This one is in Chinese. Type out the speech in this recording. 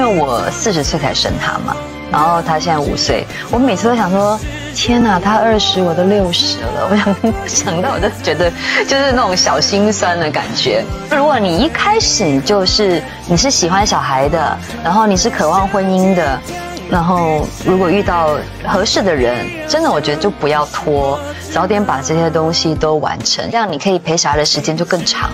因为我四十岁才生他嘛，然后他现在五岁，我每次都想说，天哪，他二十，我都六十了。我想想到，我都觉得就是那种小心酸的感觉。如果你一开始你就是你是喜欢小孩的，然后你是渴望婚姻的，然后如果遇到合适的人，真的我觉得就不要拖，早点把这些东西都完成，这样你可以陪小孩的时间就更长。